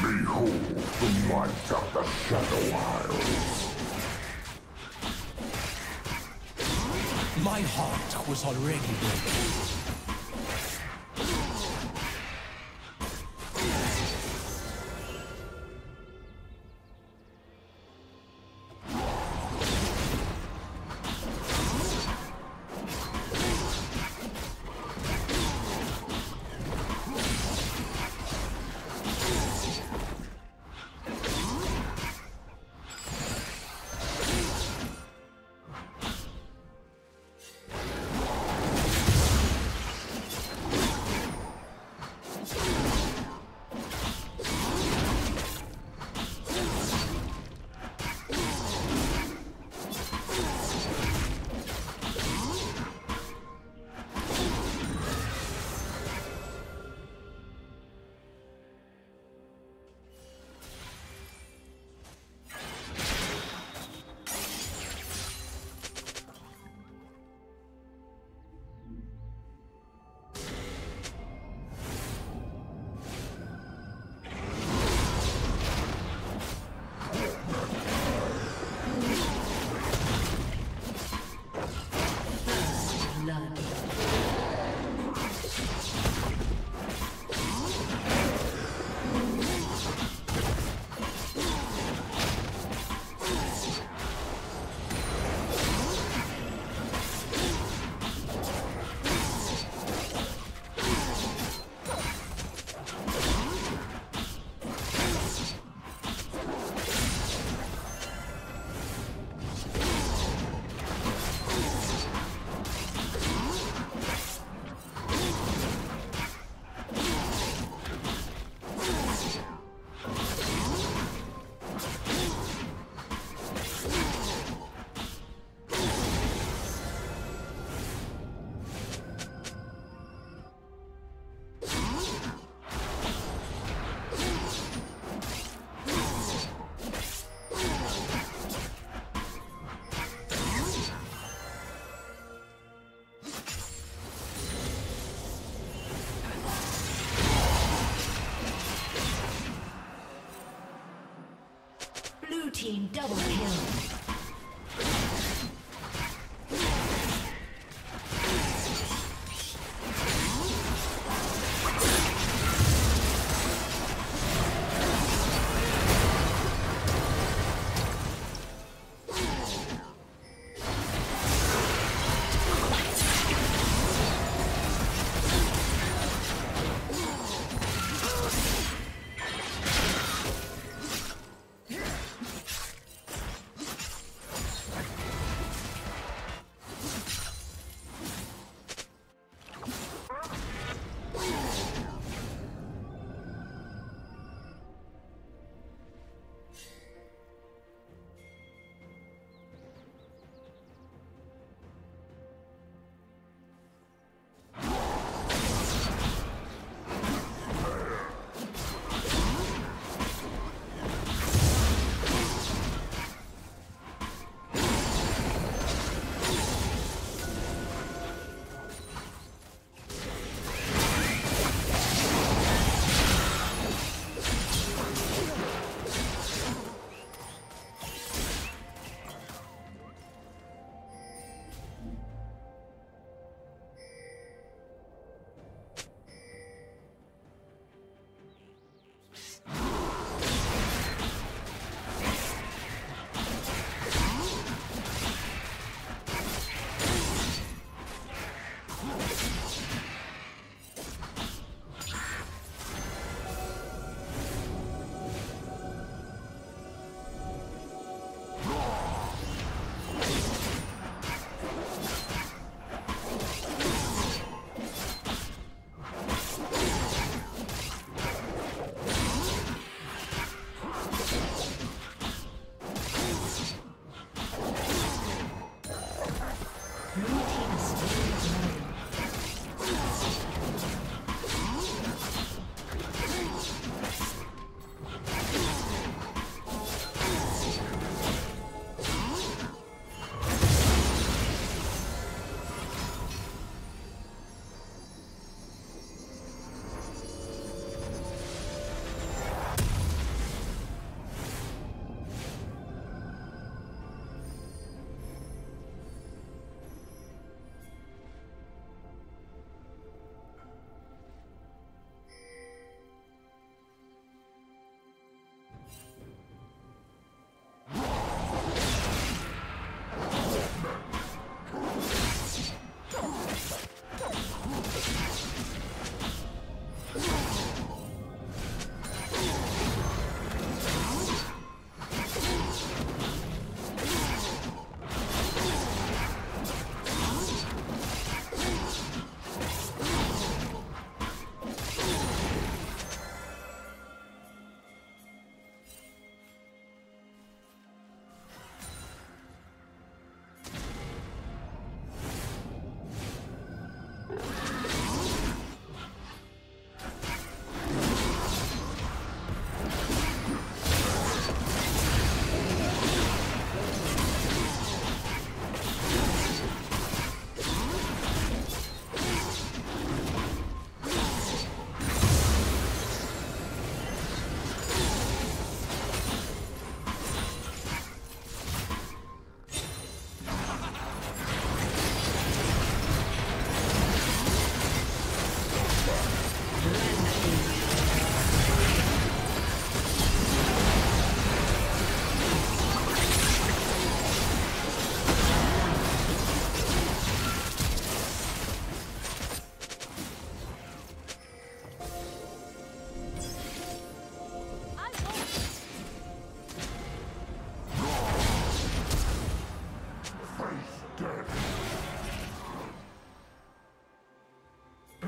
Behold the of the Shadow Isles. My heart was already broken.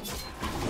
Finished.